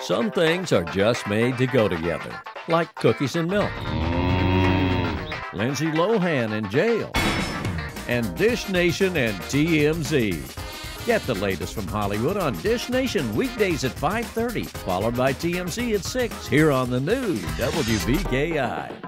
Some things are just made to go together, like cookies and milk. Lindsay Lohan in jail. And Dish Nation and TMZ. Get the latest from Hollywood on Dish Nation weekdays at 5:30, followed by TMZ at 6 here on the new WBKI.